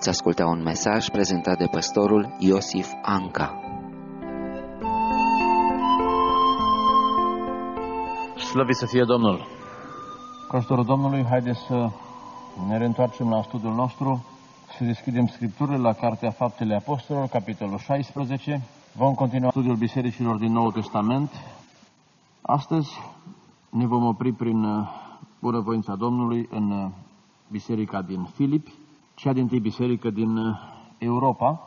veți asculta un mesaj prezentat de păstorul Iosif Anca. Slăvit să fie Domnul! Cu ajutorul Domnului, haideți să ne reîntoarcem la studiul nostru, să deschidem Scripturile la Cartea Faptele Apostolilor, capitolul 16. Vom continua studiul bisericilor din Noul Testament. Astăzi ne vom opri prin uh, bunăvoința Domnului în uh, biserica din Filipi, cea din tâi biserică din uh, Europa,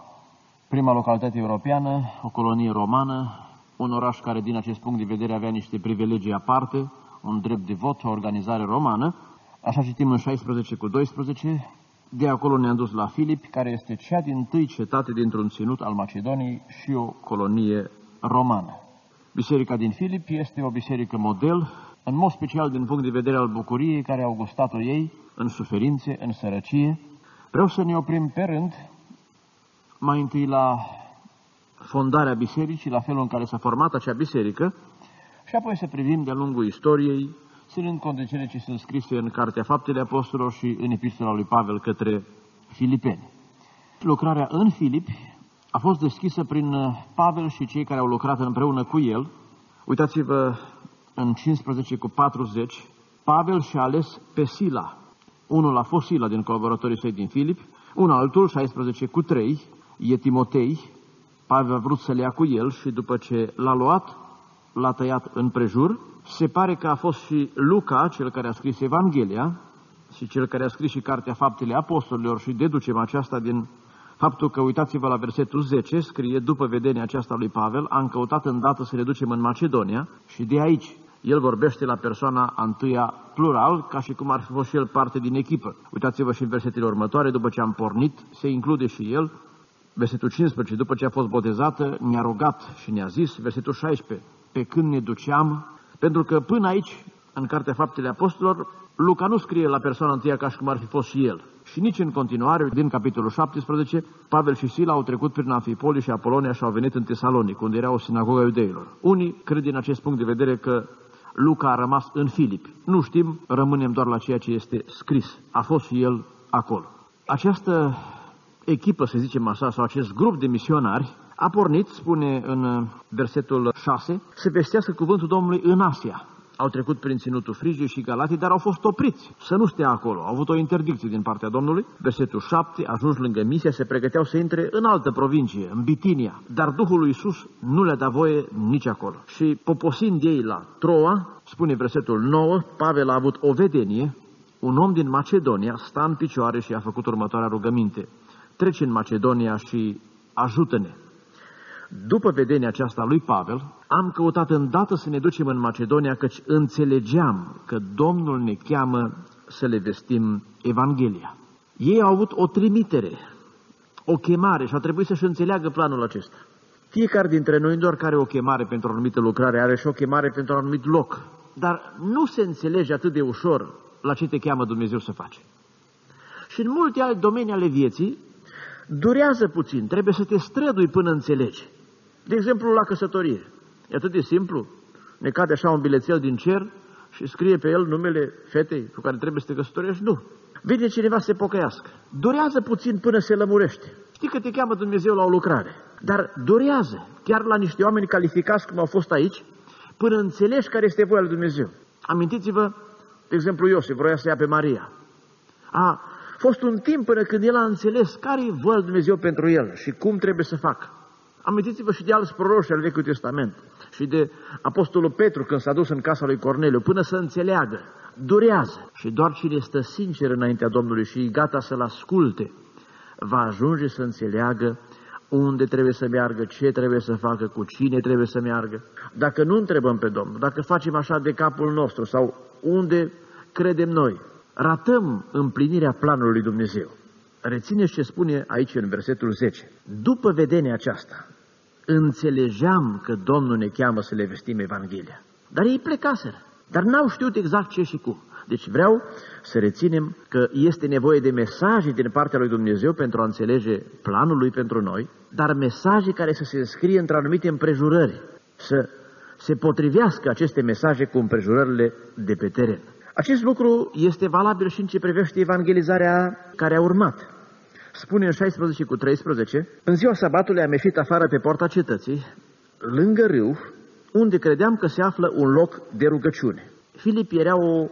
prima localitate europeană, o colonie romană, un oraș care din acest punct de vedere avea niște privilegii aparte, un drept de vot, o organizare romană. Așa citim în 16 cu 12, de acolo ne-am dus la Filip, care este cea din tâi cetate dintr-un ținut al Macedoniei și o colonie romană. Biserica din Filip este o biserică model, în mod special din punct de vedere al bucuriei care au gustat-o ei în suferințe, în sărăcie. Vreau să ne oprim pe rând, mai întâi la fondarea bisericii, la felul în care s-a format acea biserică, și apoi să privim de-a lungul istoriei, ținând cont de cele ce sunt scrise în Cartea Faptele Apostolilor și în Epistola lui Pavel către Filipeni. Lucrarea în Filip a fost deschisă prin Pavel și cei care au lucrat împreună cu el. Uitați-vă în 15 cu 40, Pavel și-a ales pe Sila. Unul a fost Sila din colaboratorii săi din Filip, un altul, 16 cu 3, e Timotei, Pavel a vrut să le ia cu el și după ce l-a luat, l-a tăiat în prejur. Se pare că a fost și Luca, cel care a scris Evanghelia, și cel care a scris și Cartea Faptele Apostolilor și deducem aceasta din faptul că, uitați-vă la versetul 10, scrie, după vedenia aceasta lui Pavel, am căutat îndată să reducem în Macedonia și de aici el vorbește la persoana a întâia plural, ca și cum ar fi fost și el parte din echipă. Uitați-vă și în versetele următoare, după ce am pornit, se include și el, versetul 15, după ce a fost botezată, ne-a rugat și ne-a zis, versetul 16, pe când ne duceam, pentru că până aici, în Cartea Faptele Apostolilor, Luca nu scrie la persoana întâia ca și cum ar fi fost și el. Și nici în continuare, din capitolul 17, Pavel și Sila au trecut prin Amfipoli și Apolonia și au venit în Tesalonic, unde era o sinagogă iudeilor. Unii cred din acest punct de vedere că Luca a rămas în Filip. Nu știm, rămânem doar la ceea ce este scris. A fost și el acolo. Această echipă, să zicem așa, sau acest grup de misionari a pornit, spune în versetul 6, să vestească cuvântul Domnului în Asia. Au trecut prin ținutul Frigiei și Galatii, dar au fost opriți să nu stea acolo. Au avut o interdicție din partea Domnului. Versetul 7, ajuns lângă Misia, se pregăteau să intre în altă provincie, în Bitinia. Dar Duhul lui Iisus nu le-a dat voie nici acolo. Și poposind ei la Troa, spune versetul 9, Pavel a avut o vedenie, un om din Macedonia sta în picioare și a făcut următoarea rugăminte. Treci în Macedonia și ajută-ne. După vedenia aceasta lui Pavel, am căutat îndată să ne ducem în Macedonia, căci înțelegeam că Domnul ne cheamă să le vestim Evanghelia. Ei au avut o trimitere, o chemare și a trebuit să-și înțeleagă planul acesta. Fiecare dintre noi, doar care o chemare pentru o anumită lucrare, are și o chemare pentru un anumit loc. Dar nu se înțelege atât de ușor la ce te cheamă Dumnezeu să faci. Și în multe alte domenii ale vieții, durează puțin, trebuie să te strădui până înțelegi. De exemplu, la căsătorie. E atât de simplu. Ne cade așa un bilețel din cer și scrie pe el numele fetei cu care trebuie să te căsătorești? Nu. Vine cineva să se pocăiască. Durează puțin până se lămurește. Știi că te cheamă Dumnezeu la o lucrare, dar durează, chiar la niște oameni calificați cum au fost aici, până înțelegi care este voia lui Dumnezeu. Amintiți-vă, de exemplu, Iosif vroia să ia pe Maria. A fost un timp până când el a înțeles care e voia lui Dumnezeu pentru el și cum trebuie să facă. Amintiți-vă și de alți proroși al Vechiului Testament și de Apostolul Petru când s-a dus în casa lui Corneliu, până să înțeleagă. Durează. Și doar cine stă sincer înaintea Domnului și e gata să-L asculte, va ajunge să înțeleagă unde trebuie să meargă, ce trebuie să facă, cu cine trebuie să meargă. Dacă nu întrebăm pe Domnul, dacă facem așa de capul nostru sau unde credem noi, ratăm împlinirea planului lui Dumnezeu. Rețineți ce spune aici în versetul 10. După vedenia aceasta, înțelegeam că Domnul ne cheamă să le vestim Evanghelia. Dar ei plecaseră, dar n-au știut exact ce și cum. Deci vreau să reținem că este nevoie de mesaje din partea lui Dumnezeu pentru a înțelege planul lui pentru noi, dar mesaje care să se înscrie într anumite împrejurări, să se potrivească aceste mesaje cu împrejurările de pe teren. Acest lucru este valabil și în ce privește evangelizarea care a urmat. spune în 16 cu 13, în ziua sabatului am ieșit afară pe poarta cetății, lângă râu, unde credeam că se află un loc de rugăciune. Filip era o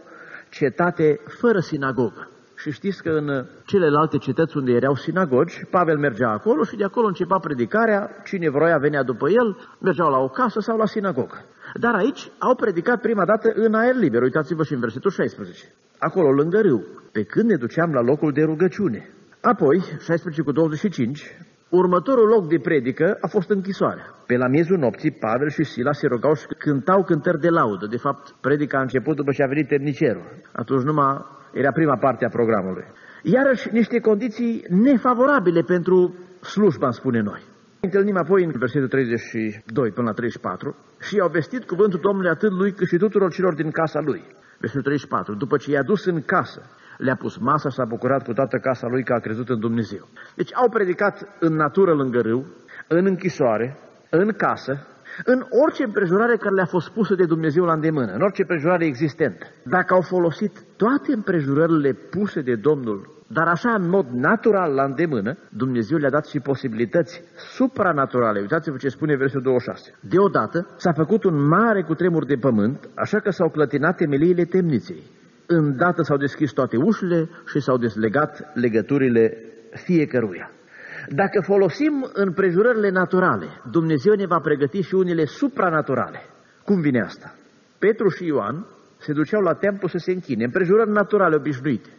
cetate fără sinagogă. Și știți că în celelalte cetăți unde erau sinagogi, Pavel mergea acolo și de acolo începea predicarea, cine vroia venea după el, mergeau la o casă sau la sinagogă. Dar aici au predicat prima dată în aer liber, uitați-vă și în versetul 16, acolo lângă râu, pe când ne duceam la locul de rugăciune. Apoi, 16 cu 25, următorul loc de predică a fost închisoarea. Pe la miezul nopții, Pavel și Sila se rugau și cântau cântări de laudă. De fapt, predica a început după ce a venit temnicerul. Atunci numai era prima parte a programului. Iarăși niște condiții nefavorabile pentru slujba, spune noi. Întâlnim apoi în versetul 32 până la 34 și i-au vestit cuvântul Domnului atât lui cât și tuturor celor din casa lui. Versetul 34. După ce i-a dus în casă, le-a pus masa, s-a bucurat cu toată casa lui că a crezut în Dumnezeu. Deci au predicat în natură lângă râu, în închisoare, în casă, în orice împrejurare care le-a fost pusă de Dumnezeu la îndemână, în orice împrejurare existentă. Dacă au folosit toate împrejurările puse de Domnul, dar așa în mod natural la îndemână, Dumnezeu le-a dat și posibilități supranaturale. Uitați-vă ce spune versetul 26. Deodată s-a făcut un mare cutremur de pământ, așa că s-au clătinat temeliile temniței. Îndată s-au deschis toate ușile și s-au deslegat legăturile fiecăruia. Dacă folosim împrejurările naturale, Dumnezeu ne va pregăti și unele supranaturale. Cum vine asta? Petru și Ioan se duceau la templu să se închine, împrejurări naturale obișnuite.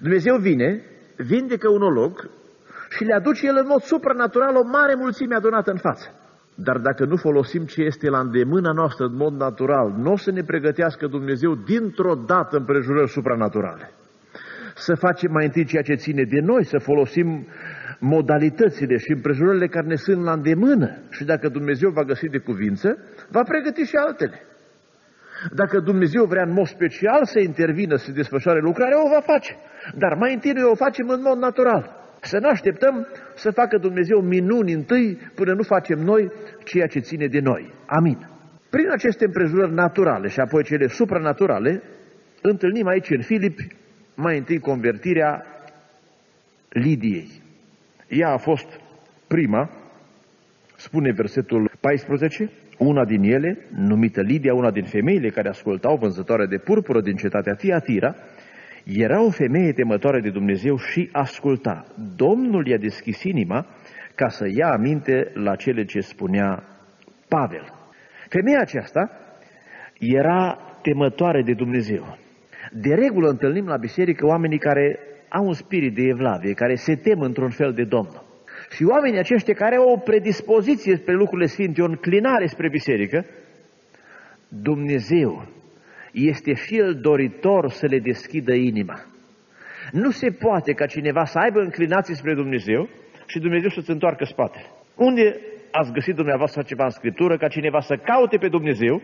Dumnezeu vine, vindecă un olog și le aduce el în mod supranatural o mare mulțime adunată în față. Dar dacă nu folosim ce este la îndemâna noastră în mod natural, nu o să ne pregătească Dumnezeu dintr-o dată împrejurări supranaturale. Să facem mai întâi ceea ce ține de noi, să folosim modalitățile și împrejurările care ne sunt la îndemână. Și dacă Dumnezeu va găsi de cuvință, va pregăti și altele. Dacă Dumnezeu vrea în mod special să intervină, să desfășoare lucrarea, o va face. Dar mai întâi noi o facem în mod natural. Să nu așteptăm să facă Dumnezeu minuni întâi până nu facem noi ceea ce ține de noi. Amin. Prin aceste împrejurări naturale și apoi cele supranaturale, întâlnim aici în Filip mai întâi convertirea Lidiei. Ea a fost prima, spune versetul 14, una din ele, numită Lidia, una din femeile care ascultau vânzătoare de purpură din cetatea Tiatira, era o femeie temătoare de Dumnezeu și asculta. Domnul i-a deschis inima ca să ia aminte la cele ce spunea Pavel. Femeia aceasta era temătoare de Dumnezeu. De regulă întâlnim la biserică oamenii care au un spirit de evlavie, care se tem într-un fel de Domn. Și oamenii aceștia care au o predispoziție spre lucrurile sfinte, o înclinare spre biserică, Dumnezeu este și El doritor să le deschidă inima. Nu se poate ca cineva să aibă înclinații spre Dumnezeu și Dumnezeu să-ți întoarcă spatele. Unde ați găsit dumneavoastră ceva în Scriptură ca cineva să caute pe Dumnezeu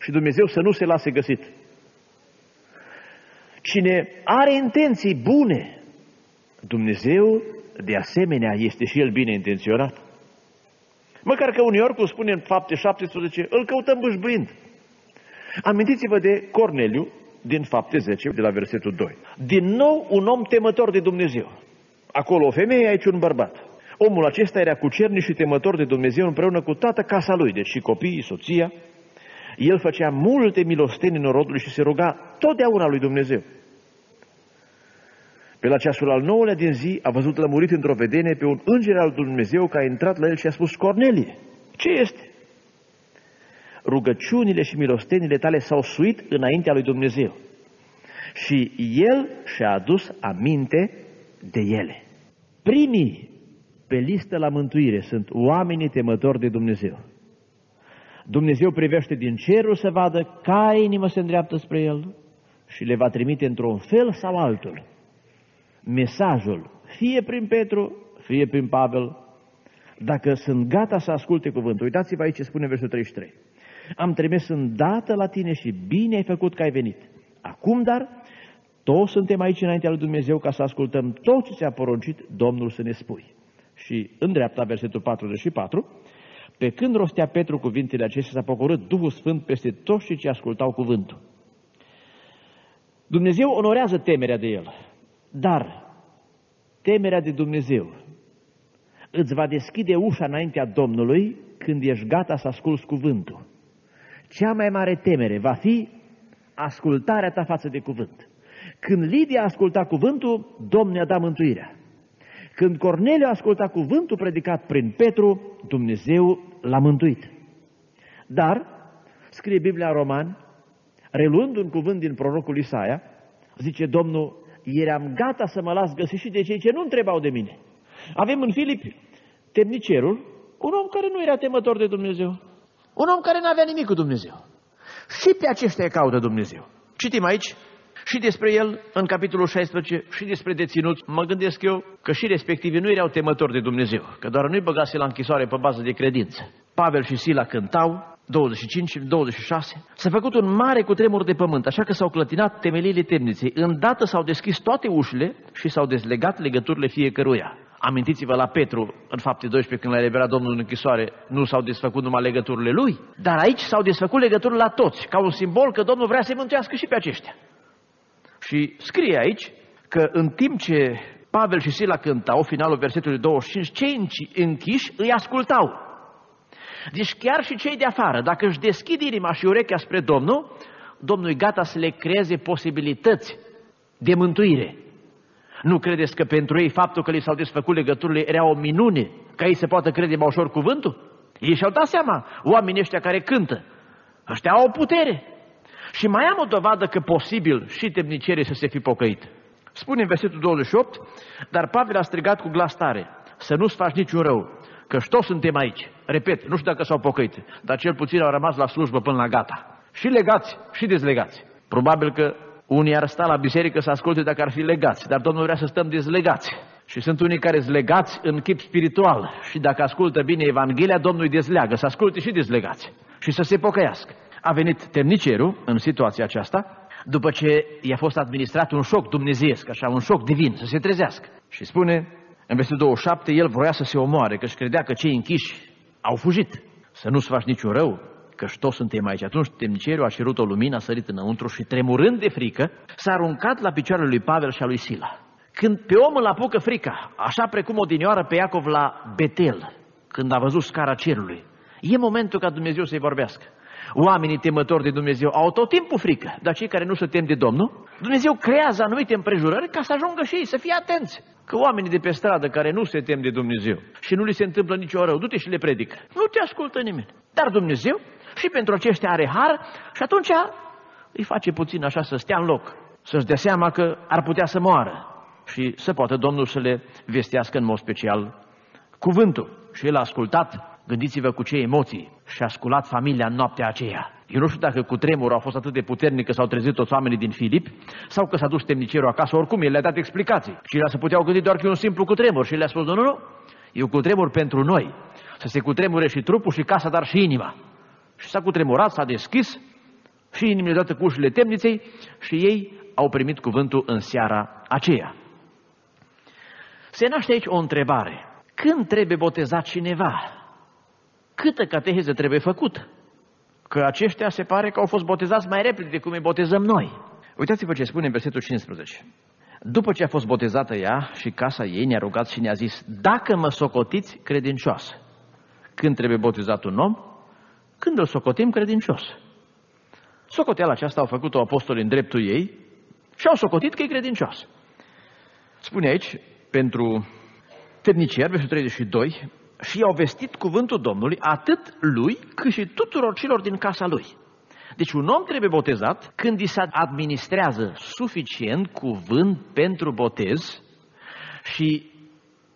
și Dumnezeu să nu se lase găsit? Cine are intenții bune, Dumnezeu de asemenea este și el bine intenționat. Măcar că uneori, cum spune în fapte 17, îl căutăm bâșbâind. Amintiți-vă de Corneliu din fapte 10, de la versetul 2. Din nou un om temător de Dumnezeu. Acolo o femeie, aici un bărbat. Omul acesta era cucernic și temător de Dumnezeu împreună cu toată casa lui, deci și copiii, soția. El făcea multe milosteni în rodului și se ruga totdeauna lui Dumnezeu. Pe la ceasul al nouălea din zi a văzut lămurit într-o vedenie pe un înger al Dumnezeu care a intrat la el și a spus, Cornelie, ce este? Rugăciunile și milostenile tale s-au suit înaintea lui Dumnezeu. Și el și-a adus aminte de ele. Primii pe listă la mântuire sunt oamenii temători de Dumnezeu. Dumnezeu privește din cerul să vadă ca inimă se îndreaptă spre el și le va trimite într-un fel sau altul mesajul, fie prin Petru, fie prin Pavel, dacă sunt gata să asculte cuvântul. Uitați-vă aici ce spune versetul 33. Am trimis îndată la tine și bine ai făcut că ai venit. Acum, dar, toți suntem aici înaintea lui Dumnezeu ca să ascultăm tot ce ți-a poruncit Domnul să ne spui. Și în dreapta, versetul 44, pe când rostea Petru cuvintele acestea, s-a pogorât Duhul Sfânt peste toți cei ce ascultau cuvântul. Dumnezeu onorează temerea de el. Dar temerea de Dumnezeu îți va deschide ușa înaintea Domnului când ești gata să asculți cuvântul. Cea mai mare temere va fi ascultarea ta față de cuvânt. Când Lidia a ascultat cuvântul, Domnul i-a dat mântuirea. Când Corneliu a ascultat cuvântul predicat prin Petru, Dumnezeu l-a mântuit. Dar, scrie Biblia în Roman, reluând un cuvânt din prorocul Isaia, zice Domnul, eram gata să mă las găsi și de cei ce nu întrebau de mine. Avem în Filip temnicerul, un om care nu era temător de Dumnezeu. Un om care nu avea nimic cu Dumnezeu. Și pe aceștia caută Dumnezeu. Citim aici și despre el în capitolul 16 și despre deținut. Mă gândesc eu că și respectivii nu erau temători de Dumnezeu, că doar nu-i băgase la închisoare pe bază de credință. Pavel și Sila cântau, 25 și 26, s-a făcut un mare cutremur de pământ, așa că s-au clătinat temeliile temniței. Îndată s-au deschis toate ușile și s-au dezlegat legăturile fiecăruia. Amintiți-vă la Petru, în fapte 12, când l-a eliberat Domnul în închisoare, nu s-au desfăcut numai legăturile lui, dar aici s-au desfăcut legăturile la toți, ca un simbol că Domnul vrea să-i mântuiască și pe aceștia. Și scrie aici că în timp ce Pavel și Sila cântau, finalul versetului 25, cei închiși îi ascultau. Deci chiar și cei de afară, dacă își deschid inima și urechea spre Domnul, Domnul e gata să le creeze posibilități de mântuire. Nu credeți că pentru ei faptul că li s-au desfăcut legăturile era o minune, ca ei să poată crede mai ușor cuvântul? Ei și-au dat seama, oamenii ăștia care cântă, ăștia au o putere. Și mai am o dovadă că posibil și temnicierii să se fi pocăit. Spune în versetul 28, dar Pavel a strigat cu glas tare, să nu-ți faci niciun rău, că toți suntem aici. Repet, nu știu dacă s-au pocăit, dar cel puțin au rămas la slujbă până la gata. Și legați, și dezlegați. Probabil că unii ar sta la biserică să asculte dacă ar fi legați, dar Domnul vrea să stăm dezlegați. Și sunt unii care sunt legați în chip spiritual și dacă ascultă bine Evanghelia, Domnul îi dezleagă, să asculte și dezlegați și să se pocăiască. A venit temnicerul în situația aceasta, după ce i-a fost administrat un șoc dumnezeiesc, așa, un șoc divin, să se trezească. Și spune, în versetul 27, el vroia să se omoare, că își credea că cei închiși au fugit. Să nu-ți faci niciun rău, că și toți suntem aici. Atunci temnicerul a cerut o lumină, a sărit înăuntru și tremurând de frică, s-a aruncat la picioarele lui Pavel și a lui Sila. Când pe om îl apucă frica, așa precum odinioară pe Iacov la Betel, când a văzut scara cerului, e momentul ca Dumnezeu să-i vorbească. Oamenii temători de Dumnezeu au tot timpul frică, dar cei care nu se tem de Domnul, Dumnezeu creează anumite împrejurări ca să ajungă și ei, să fie atenți. Că oamenii de pe stradă care nu se tem de Dumnezeu și nu li se întâmplă nicio rău, du-te și le predică. Nu te ascultă nimeni. Dar Dumnezeu și pentru aceștia are har și atunci îi face puțin așa să stea în loc, să-și dea seama că ar putea să moară și să poată Domnul să le vestească în mod special cuvântul. Și el a ascultat, gândiți-vă cu ce emoții, și a ascultat familia în noaptea aceea. Eu nu știu dacă cu tremurul a fost atât de puternic că s-au trezit toți oamenii din Filip sau că s-a dus temnicerul acasă, oricum el le-a dat explicații. Și el se puteau gândi doar că e un simplu cutremur și le-a spus, nu, nu, nu, e un cutremur pentru noi. Să se cutremure și trupul și casa, dar și inima. Și s-a cutremurat, s-a deschis și inimile date cu ușile temniței și ei au primit cuvântul în seara aceea. Se naște aici o întrebare. Când trebuie botezat cineva? Câtă cateheză trebuie făcut? Că aceștia se pare că au fost botezați mai repede decât îi botezăm noi. Uitați-vă ce spune în versetul 15. După ce a fost botezată ea și casa ei, ne-a rugat și ne-a zis, dacă mă socotiți credincioasă, când trebuie botezat un om? când îl socotim credincios. Socoteala aceasta au făcut-o apostoli în dreptul ei și au socotit că e credincios. Spune aici, pentru ternicier, versetul 32, și au vestit cuvântul Domnului atât lui cât și tuturor celor din casa lui. Deci un om trebuie botezat când îi se administrează suficient cuvânt pentru botez și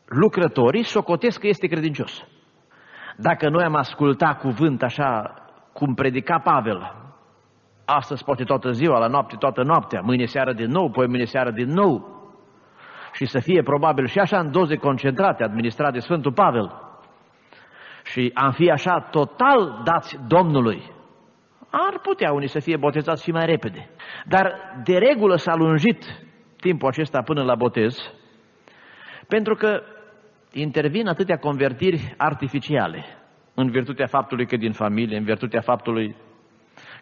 lucrătorii socotesc că este credincios. Dacă noi am ascultat cuvânt așa cum predica Pavel, astăzi poate toată ziua, la noapte toată noaptea, mâine seară din nou, poi mâine seară din nou, și să fie probabil și așa în doze concentrate administrat de Sfântul Pavel, și am fi așa total dați Domnului, ar putea unii să fie botezați și mai repede. Dar de regulă s-a lungit timpul acesta până la botez, pentru că intervin atâtea convertiri artificiale în virtutea faptului că din familie, în virtutea faptului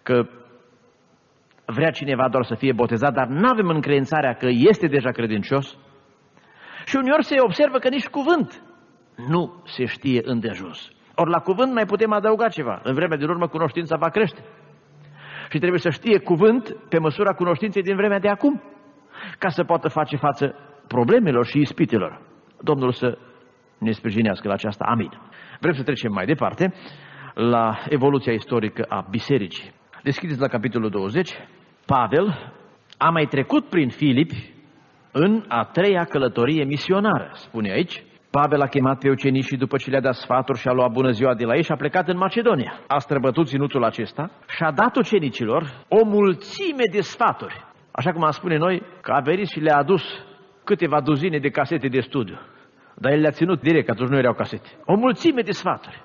că vrea cineva doar să fie botezat, dar nu avem încredințarea că este deja credincios Și uneori se observă că nici cuvânt nu se știe îndeajuns. Ori la cuvânt mai putem adăuga ceva. În vremea din urmă cunoștința va crește. Și trebuie să știe cuvânt pe măsura cunoștinței din vremea de acum, ca să poată face față problemelor și ispitelor. Domnul să ne sprijinească la aceasta. Amin. Vrem să trecem mai departe la evoluția istorică a bisericii. Deschideți la capitolul 20. Pavel a mai trecut prin Filip în a treia călătorie misionară, spune aici. Pavel a chemat pe ucenici și după ce le-a dat sfaturi și a luat bună ziua de la ei și a plecat în Macedonia. A străbătut ținutul acesta și a dat ucenicilor o mulțime de sfaturi. Așa cum am spune noi, că a venit și le-a adus câteva duzine de casete de studiu. Dar el le-a ținut direct, atunci nu erau casete. O mulțime de sfaturi.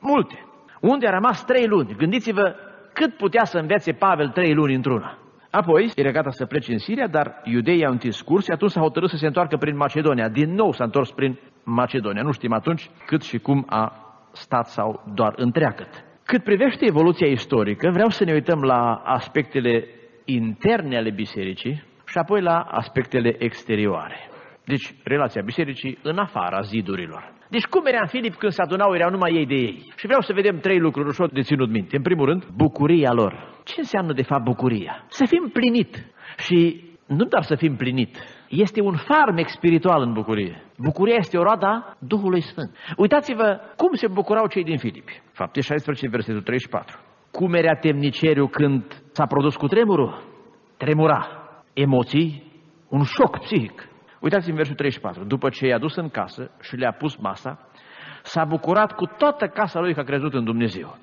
Multe. Unde a rămas trei luni. Gândiți-vă cât putea să învețe Pavel trei luni într-una. Apoi, era gata să plece în Siria, dar iudeii au întins curs și atunci s-a hotărât să se întoarcă prin Macedonia. Din nou s-a întors prin Macedonia. Nu știm atunci cât și cum a stat sau doar întreagăt. Cât privește evoluția istorică, vreau să ne uităm la aspectele interne ale bisericii și apoi la aspectele exterioare. Deci, relația bisericii în afara zidurilor. Deci cum era în Filip când se adunau, erau numai ei de ei. Și vreau să vedem trei lucruri ușor de ținut minte. În primul rând, bucuria lor. Ce înseamnă de fapt bucuria? Să fim plinit. Și nu doar să fim plinit, este un farmec spiritual în bucurie. Bucuria este o roada Duhului Sfânt. Uitați-vă cum se bucurau cei din Filipi. Fapte 16, versetul 34. Cum era temniceriu când s-a produs cu tremurul? Tremura. Emoții, un șoc psihic. Uitați în versul 34. După ce i-a dus în casă și le-a pus masa, s-a bucurat cu toată casa lui că a crezut în Dumnezeu.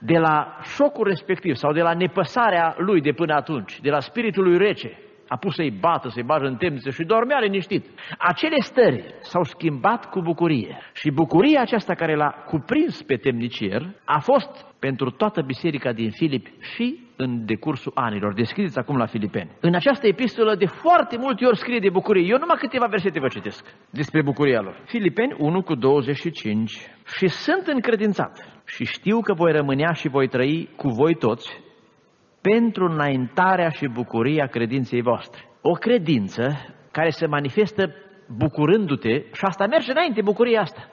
De la șocul respectiv sau de la nepăsarea lui de până atunci, de la spiritul lui rece, a pus să-i bată, să-i bajă în temniță și dormea liniștit. Acele stări s-au schimbat cu bucurie. Și bucuria aceasta care l-a cuprins pe temnicier a fost pentru toată biserica din Filip și în decursul anilor. Descrieți acum la Filipeni. În această epistolă de foarte multe ori scrie de bucurie. Eu numai câteva versete vă citesc despre bucuria lor. Filipeni 1 cu 25. Și sunt încredințat și știu că voi rămânea și voi trăi cu voi toți pentru înaintarea și bucuria credinței voastre. O credință care se manifestă bucurându-te și asta merge înainte, bucuria asta.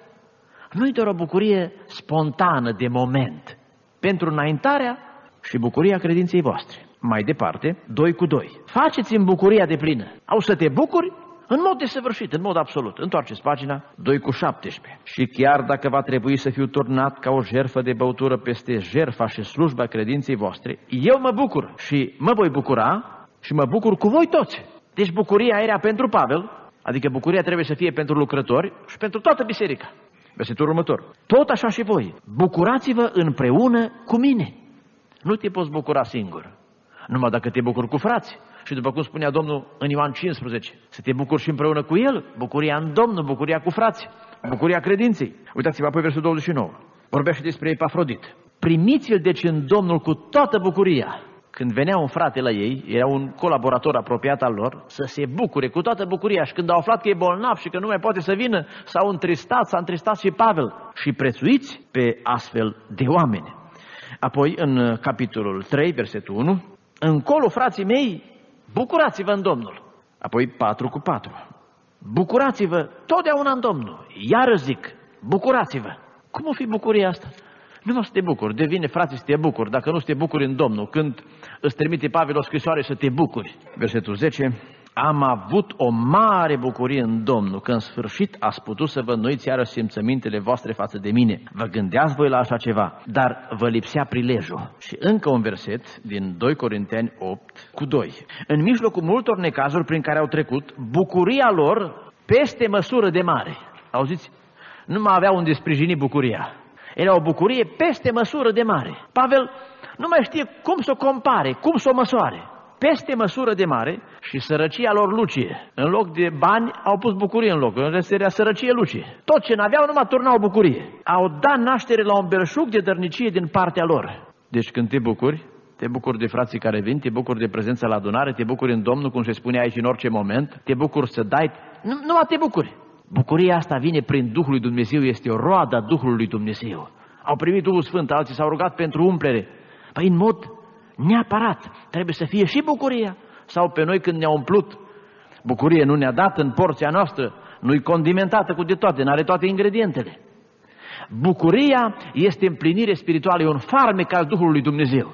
Nu e doar o bucurie spontană, de moment, pentru înaintarea și bucuria credinței voastre. Mai departe, doi cu doi. Faceți în bucuria de plină. Au să te bucuri în mod desăvârșit, în mod absolut. Întoarceți pagina 2 cu 17. Și chiar dacă va trebui să fiu turnat ca o jerfă de băutură peste jerfa și slujba credinței voastre, eu mă bucur și mă voi bucura și mă bucur cu voi toți. Deci bucuria era pentru Pavel, adică bucuria trebuie să fie pentru lucrători și pentru toată biserica. Versetul următor. Tot așa și voi, bucurați-vă împreună cu mine. Nu te poți bucura singur, numai dacă te bucuri cu frați. Și după cum spunea Domnul în Ioan 15, să te bucuri și împreună cu El, bucuria în Domnul, bucuria cu frați, bucuria credinței. Uitați-vă apoi versul 29. Vorbește despre Epafrodit. Primiți-l deci în Domnul cu toată bucuria. Când venea un frate la ei, era un colaborator apropiat al lor, să se bucure cu toată bucuria și când au aflat că e bolnav și că nu mai poate să vină, s-au întristat, s-a întristat și Pavel. Și prețuiți pe astfel de oameni. Apoi, în capitolul 3, versetul 1, încolo, frații mei, Bucurați-vă în Domnul. Apoi 4 cu 4. Bucurați-vă totdeauna în Domnul. Iar zic, bucurați-vă. Cum o fi bucuria asta? Nu să te bucuri, devine frate să te bucuri, dacă nu să te bucuri în Domnul. Când îți trimite Pavel o scrisoare să te bucuri. Versetul 10 am avut o mare bucurie în Domnul, că în sfârșit ați putut să vă înnoiți iară simțămintele voastre față de mine. Vă gândeați voi la așa ceva, dar vă lipsea prilejul. Și încă un verset din 2 Corinteni 8 cu 2. În mijlocul multor necazuri prin care au trecut, bucuria lor peste măsură de mare. Auziți? Nu mai aveau unde sprijini bucuria. Era o bucurie peste măsură de mare. Pavel nu mai știe cum să o compare, cum să o măsoare peste măsură de mare și sărăcia lor lucie. În loc de bani au pus bucurie în loc, în era sărăcie lucie. Tot ce n-aveau numai turnau bucurie. Au dat naștere la un belșug de dărnicie din partea lor. Deci când te bucuri, te bucuri de frații care vin, te bucuri de prezența la adunare, te bucuri în Domnul, cum se spune aici în orice moment, te bucuri să dai, nu, numai te bucuri. Bucuria asta vine prin Duhul lui Dumnezeu, este o roadă a Duhului lui Dumnezeu. Au primit Duhul Sfânt, alții s-au rugat pentru umplere. Păi în mod Neapărat, trebuie să fie și bucuria. Sau pe noi când ne-a umplut, bucurie nu ne-a dat în porția noastră, nu-i condimentată cu de toate, n-are toate ingredientele. Bucuria este împlinire spirituală, e un farmec al Duhului lui Dumnezeu.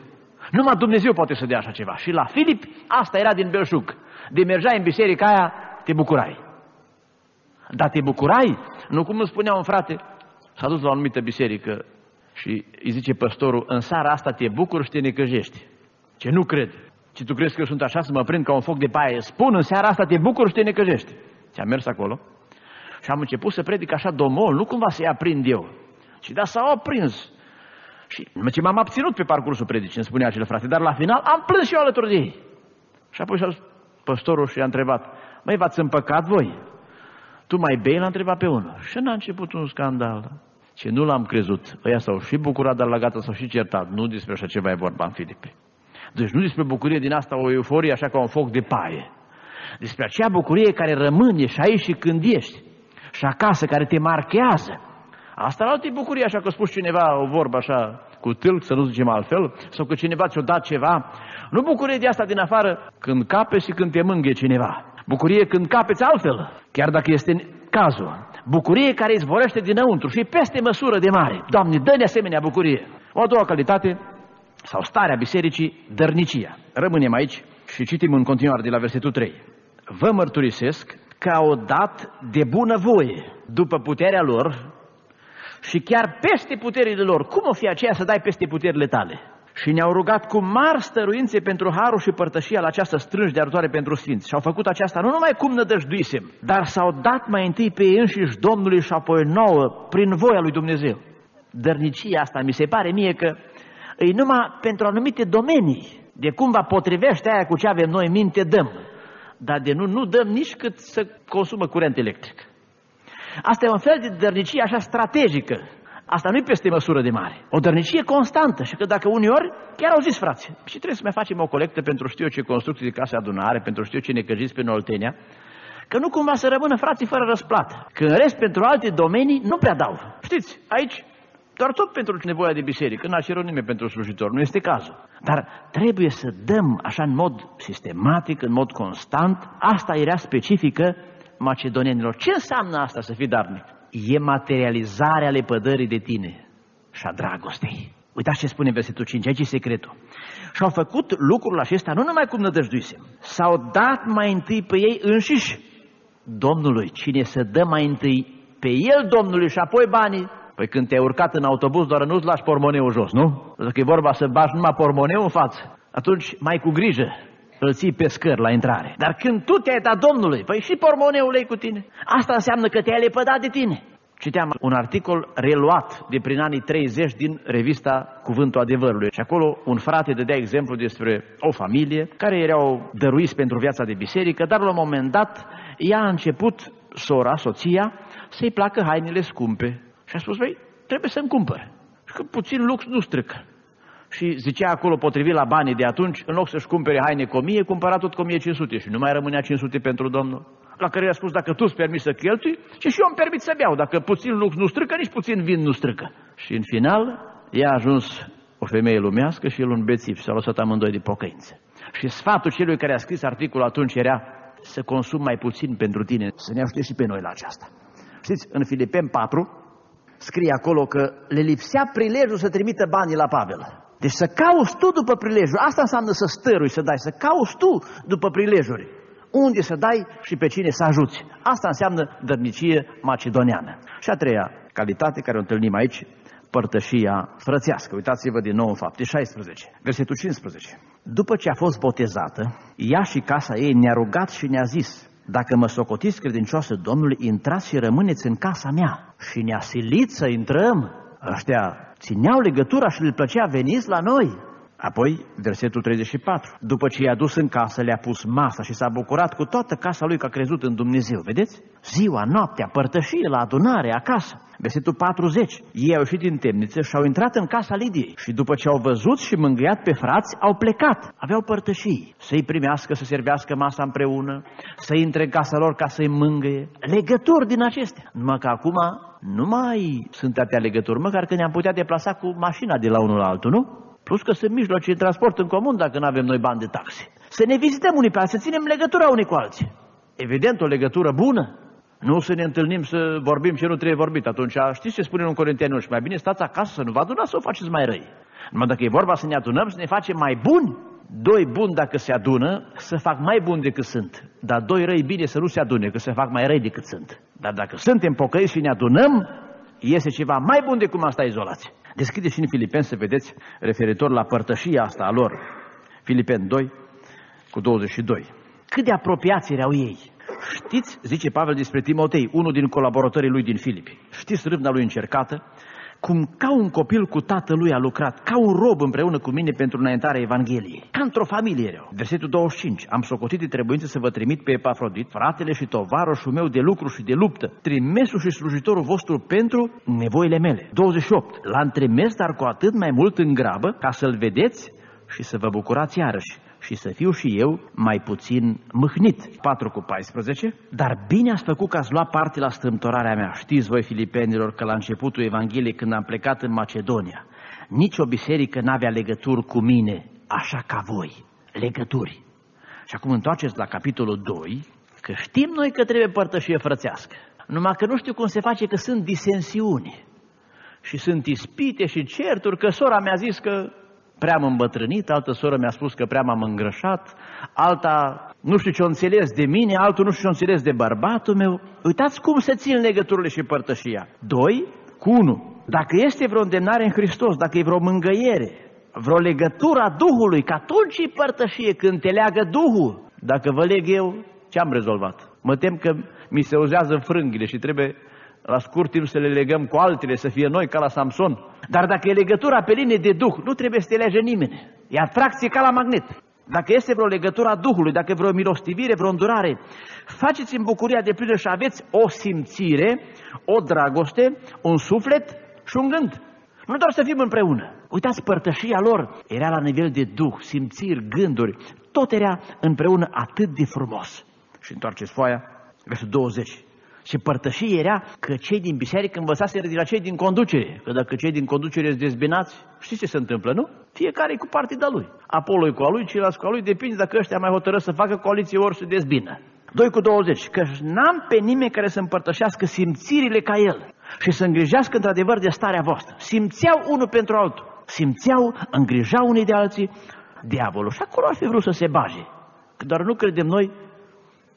Numai Dumnezeu poate să dea așa ceva. Și la Filip, asta era din belșug. De mergeai în biserica aia, te bucurai. Dar te bucurai? Nu cum îmi spunea un frate, s-a dus la o anumită biserică și îi zice păstorul, în seara asta te bucuri și te necăjești. Ce nu cred. Ce tu crezi că eu sunt așa să mă prind ca un foc de paie? Spun, în seara asta te bucuri și te necăjești. Ți-am mers acolo și am început să predic așa domol, nu cumva să-i aprind eu. Și da, s-au aprins. Și ce m-am abținut pe parcursul predicii, îmi spunea acel frate, dar la final am plâns și eu alături de ei. Și apoi și-a păstorul și a întrebat, măi, v-ați împăcat voi? Tu mai bei? L-a întrebat pe unul. Și n-a început un scandal. Ce nu l-am crezut. Ăia s-au și bucurat, dar la gata s-au și certat. Nu despre așa ceva e vorba în Filipe. Deci nu despre bucurie din asta o euforie așa ca un foc de paie. Despre acea bucurie care rămâne și aici și când ești. Și acasă, care te marchează. Asta nu e bucurie, așa că a spus cineva o vorbă așa cu tâlc, să nu zicem altfel, sau că cineva ți-a dat ceva. Nu bucurie de asta din afară când cape și când te mânghe cineva. Bucurie când capeți altfel, chiar dacă este cazul. Bucurie care izvorește dinăuntru și peste măsură de mare. Doamne, dă-ne asemenea bucurie. O a doua calitate, sau starea bisericii, dărnicia. Rămânem aici și citim în continuare de la versetul 3. Vă mărturisesc că au dat de bună voie, după puterea lor și chiar peste puterile lor. Cum o fi aceea să dai peste puterile tale? Și ne-au rugat cu mari stăruințe pentru harul și părtășia la această strânși de arătoare pentru sfinți. Și au făcut aceasta nu numai cum nădăjduisem, dar s-au dat mai întâi pe ei înșiși Domnului și apoi nouă, prin voia lui Dumnezeu. Dărnicia asta mi se pare mie că e numai pentru anumite domenii. De cum va potrivește aia cu ce avem noi minte, dăm. Dar de nu, nu dăm nici cât să consumă curent electric. Asta e un fel de dărnicie așa strategică. Asta nu e peste măsură de mare. O dărnicie constantă și că dacă uneori, chiar au zis frați, și trebuie să mai facem o colectă pentru știu ce construcții de case adunare, pentru știu ce necăjiți pe Oltenia, că nu cumva să rămână frații fără răsplată. Că în rest, pentru alte domenii, nu prea dau. Știți, aici doar tot pentru nevoia de biserică, n-a cerut nimeni pentru slujitor, nu este cazul. Dar trebuie să dăm așa în mod sistematic, în mod constant, asta era specifică macedonienilor. Ce înseamnă asta să fii darnic? E materializarea lepădării de tine și a dragostei. Uitați ce spune versetul 5, aici e secretul. Și au făcut lucrul acesta nu numai cum nădăjduisem, s-au dat mai întâi pe ei înșiși Domnului. Cine se dă mai întâi pe el Domnului și apoi banii, Păi când te-ai urcat în autobuz, doar nu-ți lași pormoneul jos, nu? Dacă e vorba să bagi numai pormoneu în față, atunci mai cu grijă îl ții pe scări la intrare. Dar când tu te-ai dat Domnului, păi și pormoneul ei cu tine. Asta înseamnă că te-ai lepădat de tine. Citeam un articol reluat de prin anii 30 din revista Cuvântul Adevărului. Și acolo un frate dădea exemplu despre o familie care erau dăruiți pentru viața de biserică, dar la un moment dat ea a început, sora, soția, să-i placă hainele scumpe. Și a spus, băi, trebuie să-mi cumpăr. Și că puțin lux nu strică și zicea acolo, potrivit la banii de atunci, în loc să-și cumpere haine cu 1000, cumpăra tot cu 1500 și nu mai rămânea 500 pentru Domnul. La care i-a spus, dacă tu îți permiți să cheltui, și și eu îmi permit să beau. Dacă puțin lux nu strică, nici puțin vin nu strică. Și în final, ea a ajuns o femeie lumească și el un bețiv și s-a lăsat amândoi de pocăință. Și sfatul celui care a scris articolul atunci era să consum mai puțin pentru tine, să ne ajute și pe noi la aceasta. Știți, în Filipem 4 scrie acolo că le lipsea prilejul să trimită banii la Pavel. Deci să cauți tu după prilejuri. Asta înseamnă să stărui, să dai, să cauți tu după prilejuri. Unde să dai și pe cine să ajuți. Asta înseamnă dărnicie macedoniană. Și a treia calitate care o întâlnim aici, părtășia frățească. Uitați-vă din nou în fapte 16, versetul 15. După ce a fost botezată, ea și casa ei ne-a rugat și ne-a zis, dacă mă socotiți credincioasă Domnului, intrați și rămâneți în casa mea. Și ne-a silit să intrăm. Ăștia țineau legătura și le plăcea veniți la noi. Apoi, versetul 34. După ce i-a dus în casă, le-a pus masa și s-a bucurat cu toată casa lui că a crezut în Dumnezeu. Vedeți? Ziua, noaptea, părtășie, la adunare, acasă. Versetul 40. Ei au ieșit din temniță și au intrat în casa Lidiei. Și după ce au văzut și mângâiat pe frați, au plecat. Aveau părtășii. Să-i primească, să servească masa împreună, să intre în casa lor ca să-i mângâie. Legături din acestea. Numai că acum nu mai sunt atâtea legături, măcar că ne-am putea deplasa cu mașina de la unul la altul, nu? Plus că sunt mijloace de transport în comun dacă nu avem noi bani de taxe. Să ne vizităm unii pe alții, să ținem legătura unii cu alții. Evident, o legătură bună. Nu să ne întâlnim să vorbim ce nu trebuie vorbit. Atunci știți ce spune un Corinteni și mai bine stați acasă să nu vă adunați să o faceți mai răi. Numai dacă e vorba să ne adunăm, să ne facem mai buni, doi buni dacă se adună, să fac mai buni decât sunt. Dar doi răi bine să nu se adune, că să fac mai răi decât sunt. Dar dacă suntem pocăiți și ne adunăm, iese ceva mai bun decât cum asta izolați. Deschide și în Filipeni să vedeți referitor la părtășia asta a lor. Filipeni 2 cu 22. Cât de apropiați erau ei. Știți, zice Pavel despre Timotei, unul din colaboratorii lui din Filipi. Știți râvna lui încercată? Cum ca un copil cu tatălui a lucrat, ca un rob împreună cu mine pentru înaintarea Evangheliei. Ca într-o familie erau. Versetul 25. Am socotit de trebuință să vă trimit pe Epafrodit, fratele și tovarășul meu de lucru și de luptă, trimesul și slujitorul vostru pentru nevoile mele. 28. L-am trimis, dar cu atât mai mult în grabă, ca să-l vedeți și să vă bucurați iarăși și să fiu și eu mai puțin mâhnit. 4 cu 14. Dar bine ați făcut că ați luat parte la strâmtorarea mea. Știți voi, filipenilor, că la începutul Evangheliei, când am plecat în Macedonia, nici o biserică n-avea legături cu mine, așa ca voi. Legături. Și acum întoarceți la capitolul 2, că știm noi că trebuie părtășie frățească. Numai că nu știu cum se face că sunt disensiuni și sunt ispite și certuri, că sora mi-a zis că prea am îmbătrânit, altă soră mi-a spus că prea m-am îngrășat, alta nu știu ce-o înțeles de mine, altul nu știu ce-o înțeles de bărbatul meu. Uitați cum se țin legăturile și părtășia. Doi, cu unu. Dacă este vreo îndemnare în Hristos, dacă e vreo mângăiere, vreo legătură a Duhului, că atunci e părtășie când te leagă Duhul. Dacă vă leg eu, ce am rezolvat? Mă tem că mi se uzează frânghile și trebuie la scurt timp să le legăm cu altele, să fie noi ca la Samson. Dar dacă e legătura pe linie de Duh, nu trebuie să te lege nimeni. E atracție ca la magnet. Dacă este vreo legătură a Duhului, dacă e vreo milostivire, vreo îndurare, faceți în bucuria de plină și aveți o simțire, o dragoste, un suflet și un gând. Nu doar să fim împreună. Uitați, părtășia lor era la nivel de Duh, simțiri, gânduri. Tot era împreună atât de frumos. Și întoarceți foaia, versul 20. Și părtășie era că cei din biserică învățaseră de la cei din conducere. Că dacă cei din conducere sunt dezbinați, știți ce se întâmplă, nu? Fiecare cu partida lui. Apollo cu a lui, ceilalți cu a lui, depinde dacă ăștia mai hotără să facă coaliție ori să dezbină. 2 cu 20, că n-am pe nimeni care să împărtășească simțirile ca el și să îngrijească într-adevăr de starea voastră. Simțeau unul pentru altul, simțeau, îngrijau unii de alții, diavolul. Și acolo ar fi vrut să se baje. Că doar nu credem noi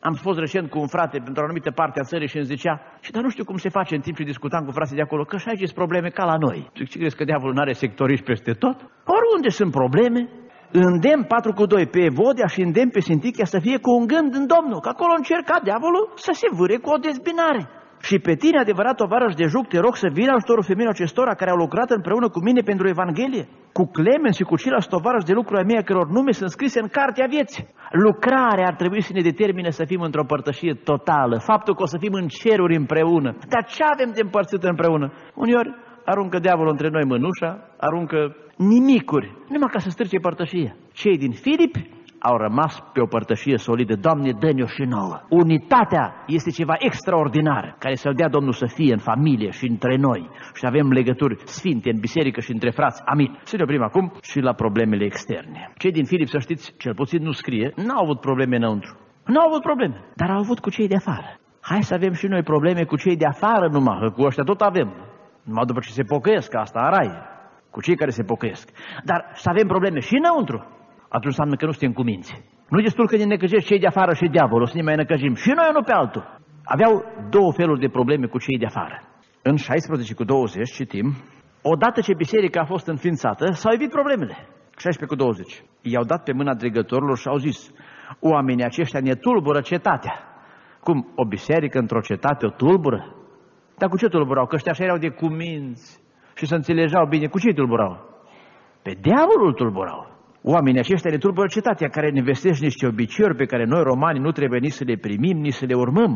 am fost recent cu un frate pentru o anumită parte a țării și îmi zicea, și dar nu știu cum se face în timp ce discutam cu frații de acolo, că și aici sunt probleme ca la noi. Zic, ce crezi că diavolul nu are sectoriști peste tot? Oriunde sunt probleme, îndemn 4 cu 2 pe Evodia și îndemn pe Sintichia să fie cu un gând în Domnul, că acolo încerca diavolul să se vâre cu o dezbinare. Și pe tine, adevărat tovarăș de juc, te rog să vină ajutorul femeilor acestora care au lucrat împreună cu mine pentru Evanghelie, cu Clemen și cu ceilalți tovarăși de lucru ai mei, căror nume sunt scrise în cartea vieții. Lucrarea ar trebui să ne determine să fim într-o părtășie totală, faptul că o să fim în ceruri împreună. Dar ce avem de împărțit împreună? Uneori aruncă diavolul între noi mânușa, aruncă nimicuri, numai ca să strice părtășie. Cei din Filipi au rămas pe o părtășie solidă. Doamne, dă-ne-o și nouă. Unitatea este ceva extraordinar, care să-L dea Domnul să fie în familie și între noi. Și avem legături sfinte în biserică și între frați. Amin. Să ne oprim acum și la problemele externe. Cei din Filip, să știți, cel puțin nu scrie, n-au avut probleme înăuntru. Nu au avut probleme, dar au avut cu cei de afară. Hai să avem și noi probleme cu cei de afară numai, că cu ăștia tot avem. Numai după ce se pocăiesc, asta arai. Cu cei care se pocăiesc. Dar să avem probleme și înăuntru atunci înseamnă că nu suntem cuminți. Nu destul că ne necăjești cei de afară și diavolul, o să ne mai necăjim și noi unul pe altul. Aveau două feluri de probleme cu cei de afară. În 16 cu 20 citim, odată ce biserica a fost înființată, s-au evit problemele. 16 cu 20. I-au dat pe mâna dregătorilor și au zis, oamenii aceștia ne tulbură cetatea. Cum, o biserică într-o cetate o tulbură? Dar cu ce tulburau? Că ăștia așa erau de cuminți și să înțelegeau bine. Cu ce tulburau? Pe diavolul tulburau. Oamenii aceștia ne tulbură cetatea care ne vestește niște obiceiuri pe care noi romani nu trebuie nici să le primim, nici să le urmăm.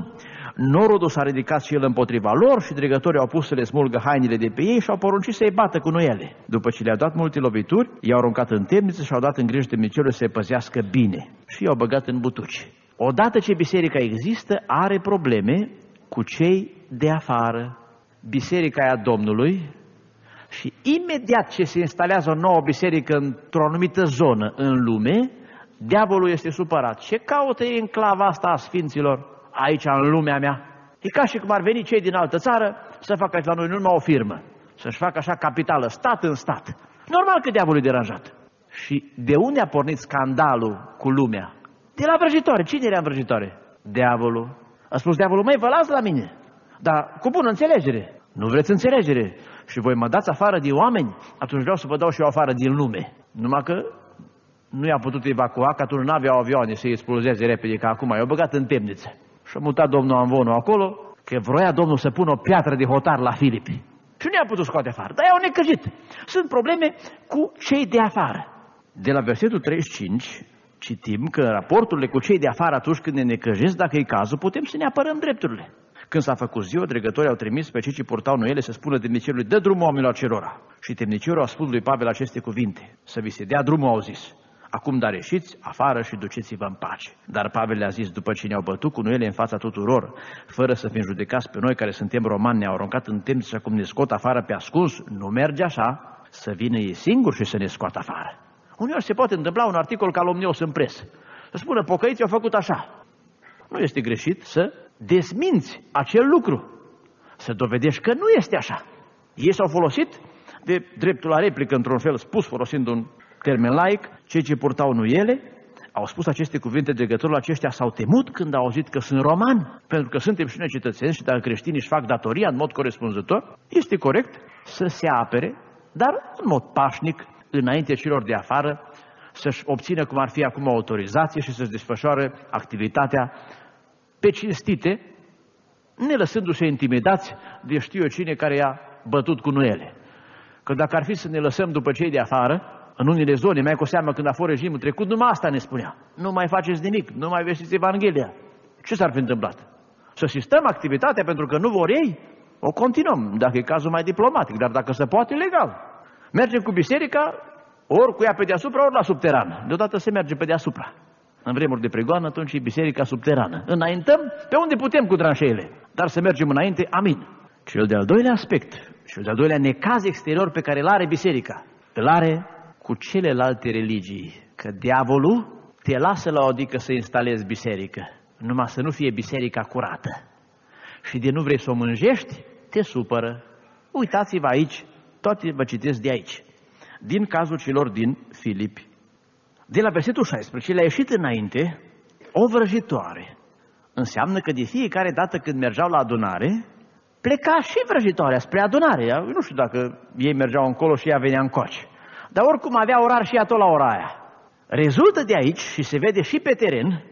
Norodul s-a ridicat și el împotriva lor și dregătorii au pus să le smulgă hainele de pe ei și au poruncit să-i bată cu noiele. După ce le-au dat multe lovituri, i-au aruncat în temniță și au dat în grijă de miciorul să se păzească bine și i-au băgat în butuci. Odată ce biserica există, are probleme cu cei de afară. Biserica aia Domnului și imediat ce se instalează o nouă biserică într-o anumită zonă în lume, diavolul este supărat. Ce caută ei în clava asta a sfinților aici în lumea mea? E ca și cum ar veni cei din altă țară să facă la noi numai o firmă, să-și facă așa capitală, stat în stat. Normal că diavolul e deranjat. Și de unde a pornit scandalul cu lumea? De la vrăjitoare. Cine era în vrăjitoare? Diavolul. A spus diavolul, măi, vă las la mine. Dar cu bună înțelegere. Nu vreți înțelegere. Și voi mă dați afară din oameni? Atunci vreau să vă dau și eu afară din lume. Numai că nu i-a putut evacua, că atunci nu aveau avioane să-i explozeze repede, ca acum i-au băgat în temniță. Și a mutat domnul Anvonu acolo, că vroia domnul să pună o piatră de hotar la Filipi. Și nu i-a putut scoate afară, dar i-au necăjit. Sunt probleme cu cei de afară. De la versetul 35 citim că în raporturile cu cei de afară atunci când ne necăjesc, dacă e cazul, putem să ne apărăm drepturile. Când s-a făcut ziua, dregătorii au trimis pe cei ce purtau noele să spună temnicerului, dă drumul oamenilor acelora. Și temnicerul a spus lui Pavel aceste cuvinte, să vi se dea drumul, au zis. Acum dar ieșiți afară și duceți-vă în pace. Dar Pavel le-a zis, după ce ne-au bătut cu noele în fața tuturor, fără să fim judecați pe noi care suntem romani, ne-au aruncat în temniță și acum ne scot afară pe ascuns, nu merge așa, să vină ei singuri și să ne scoată afară. Uneori se poate întâmpla un articol calomnios în presă. Să spună, pocăiții au făcut așa. Nu este greșit să desminți acel lucru. Să dovedești că nu este așa. Ei s-au folosit de dreptul la replică, într-un fel spus, folosind un termen laic, cei ce purtau nuiele, au spus aceste cuvinte dregătorilor aceștia, s-au temut când au auzit că sunt romani, pentru că suntem și noi cetățeni și dacă creștinii își fac datoria în mod corespunzător, este corect să se apere, dar în mod pașnic, înainte celor de afară, să-și obțină cum ar fi acum o autorizație și să-și desfășoare activitatea pe cinstite, ne lăsându-se intimidați de știu eu cine care i-a bătut cu nuele. Că dacă ar fi să ne lăsăm după cei de afară, în unele zone, mai cu seamă când a fost regimul trecut, numai asta ne spunea. Nu mai faceți nimic, nu mai vestiți Evanghelia. Ce s-ar fi întâmplat? Să sistăm activitatea pentru că nu vor ei? O continuăm, dacă e cazul mai diplomatic, dar dacă se poate, legal. Mergem cu biserica, ori cu ea pe deasupra, ori la subteran. Deodată se merge pe deasupra. În vremuri de pregoană, atunci e biserica subterană. Înaintăm pe unde putem cu tranșeile, dar să mergem înainte, amin. Cel de-al doilea aspect, cel de-al doilea necaz exterior pe care îl are biserica, îl are cu celelalte religii, că diavolul te lasă la o adică să instalezi biserică, numai să nu fie biserica curată. Și de nu vrei să o mânjești, te supără. Uitați-vă aici, toate vă citesc de aici. Din cazul celor din Filipi. De la versetul 16, le-a ieșit înainte o vrăjitoare. Înseamnă că de fiecare dată când mergeau la adunare, pleca și vrăjitoarea spre adunare. Eu nu știu dacă ei mergeau încolo și ea venea încoace. Dar oricum avea orar și ea tot la ora aia. Rezultă de aici și se vede și pe teren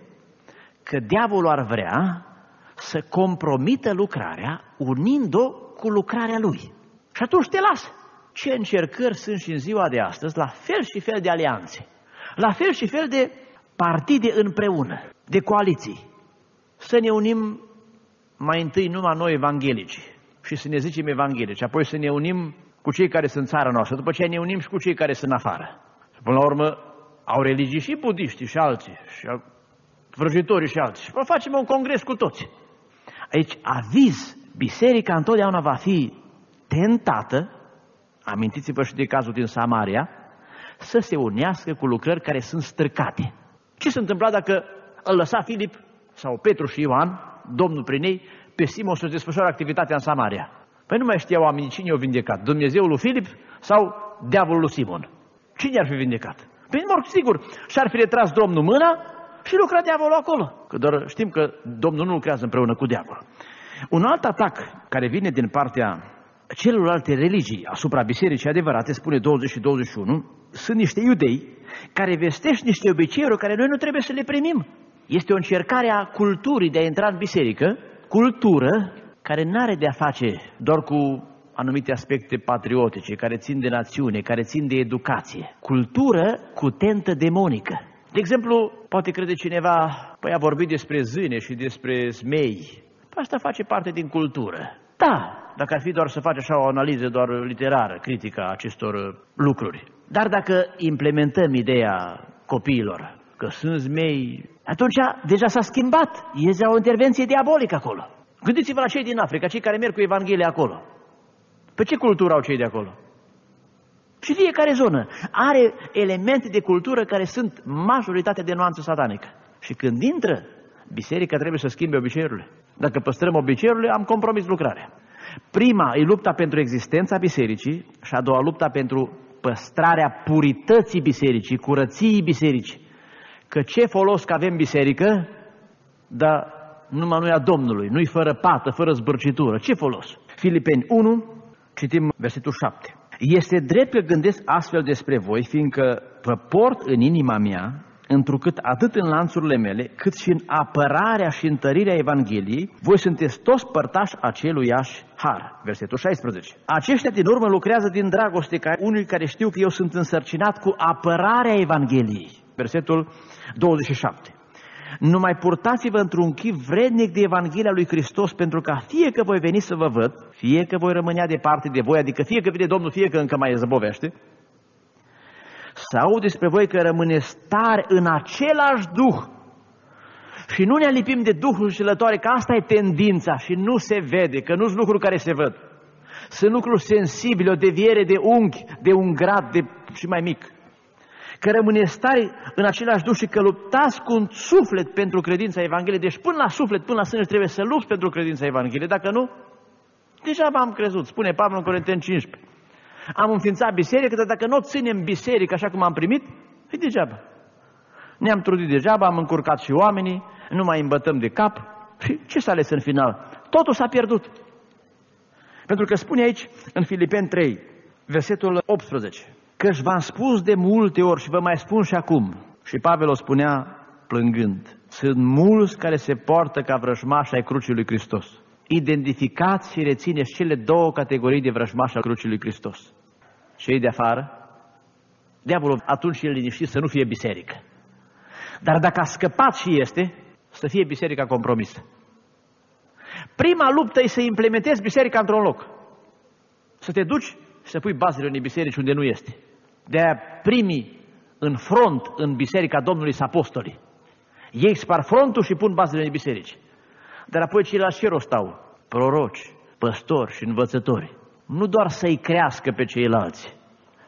că diavolul ar vrea să compromită lucrarea unind-o cu lucrarea lui. Și atunci te lasă. Ce încercări sunt și în ziua de astăzi, la fel și fel de alianțe, la fel și fel de partide împreună, de coaliții. Să ne unim mai întâi numai noi evanghelici și să ne zicem evanghelici, apoi să ne unim cu cei care sunt țara noastră, după ce ne unim și cu cei care sunt afară. Și până la urmă au religii și budiști și alții, și vrăjitorii și alții. Și facem un congres cu toți. Aici aviz, biserica întotdeauna va fi tentată, amintiți-vă și de cazul din Samaria, să se unească cu lucrări care sunt străcate. Ce se întâmpla dacă îl lăsa Filip sau Petru și Ioan, Domnul prin ei, pe Simon să desfășoare activitatea în Samaria? Păi nu mai știau oamenii cine i-a vindecat, Dumnezeul lui Filip sau diavolul lui Simon. Cine ar fi vindecat? Păi mor, sigur, și-ar fi retras Domnul mâna și lucra diavolul acolo. Că doar știm că Domnul nu lucrează împreună cu diavolul. Un alt atac care vine din partea celorlalte religii asupra bisericii adevărate, spune 20 și 21, sunt niște iudei care vestește niște obiceiuri care noi nu trebuie să le primim. Este o încercare a culturii de a intra în biserică, cultură care nu are de-a face doar cu anumite aspecte patriotice, care țin de națiune, care țin de educație. Cultură cu tentă demonică. De exemplu, poate crede cineva, păi a vorbit despre zâne și despre zmei. Păi asta face parte din cultură. Da, dacă ar fi doar să faci așa o analiză doar literară, critică a acestor lucruri. Dar dacă implementăm ideea copiilor că sunt zmei, atunci deja s-a schimbat. Este o intervenție diabolică acolo. Gândiți-vă la cei din Africa, cei care merg cu Evanghelia acolo. Pe ce cultură au cei de acolo? Și fiecare zonă are elemente de cultură care sunt majoritatea de nuanță satanică. Și când intră, biserica trebuie să schimbe obiceiurile. Dacă păstrăm obiceiurile, am compromis lucrarea. Prima e lupta pentru existența bisericii și a doua lupta pentru păstrarea purității bisericii, curăției bisericii. Că ce folos că avem biserică, dar numai nu a Domnului, nu-i fără pată, fără zbârcitură. Ce folos? Filipeni 1, citim versetul 7. Este drept că gândesc astfel despre voi, fiindcă vă port în inima mea întrucât atât în lanțurile mele, cât și în apărarea și întărirea Evangheliei, voi sunteți toți părtași aceluiași har. Versetul 16. Aceștia din urmă lucrează din dragoste ca unui care știu că eu sunt însărcinat cu apărarea Evangheliei. Versetul 27. Numai purtați-vă într-un chip vrednic de Evanghelia lui Hristos, pentru ca fie că voi veni să vă văd, fie că voi rămânea departe de voi, adică fie că vine Domnul, fie că încă mai zăbovește, să aud despre voi că rămâneți tari în același Duh. Și nu ne lipim de Duhul șelătoare, că asta e tendința și nu se vede, că nu sunt lucruri care se văd. Sunt lucruri sensibile, o deviere de unghi, de un grad de, și mai mic. Că rămâneți tari în același Duh și că luptați cu un suflet pentru credința Evangheliei. Deci până la suflet, până la sânge trebuie să lupți pentru credința Evangheliei. Dacă nu, deja m-am crezut. Spune Pavel în Corinteni 15. Am înființat biserică, dar dacă nu o ținem biserică așa cum am primit, e degeaba. Ne-am trudit degeaba, am încurcat și oamenii, nu mai îmbătăm de cap și ce s-a ales în final? Totul s-a pierdut. Pentru că spune aici în Filipeni 3, versetul 18, că v-am spus de multe ori și vă mai spun și acum. Și Pavel o spunea plângând. Sunt mulți care se poartă ca vrăjmași ai crucii lui Hristos. Identificați și rețineți cele două categorii de vrăjmași al crucii lui Hristos cei de afară, diavolul atunci el liniștit să nu fie biserică. Dar dacă a scăpat și este, să fie biserica compromisă. Prima luptă e să implementezi biserica într-un loc. Să te duci și să pui bazele unei biserici unde nu este. De-aia primii în front în biserica Domnului sunt apostolii. Ei spar frontul și pun bazele unei biserici. Dar apoi ceilalți ce rost au? Proroci, păstori și învățători nu doar să-i crească pe ceilalți,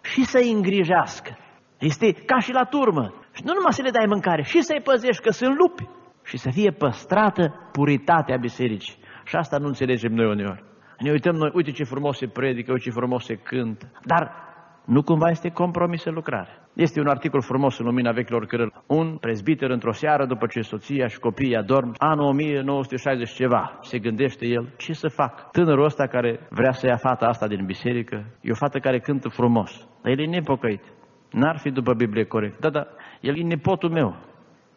și să-i îngrijească. Este ca și la turmă. Și nu numai să le dai mâncare, și să-i păzești că sunt lupi. Și să fie păstrată puritatea bisericii. Și asta nu înțelegem noi uneori. Ne uităm noi, uite ce frumos se predică, uite ce frumos se cântă. Dar nu cumva este compromisă lucrarea. Este un articol frumos în lumina vechilor cărări. Un prezbiter într-o seară, după ce soția și copiii adorm, anul 1960 ceva, se gândește el, ce să fac? Tânărul ăsta care vrea să ia fata asta din biserică, e o fată care cântă frumos, dar el e nepocăit. N-ar fi după Biblie corect. Da, da, el e nepotul meu.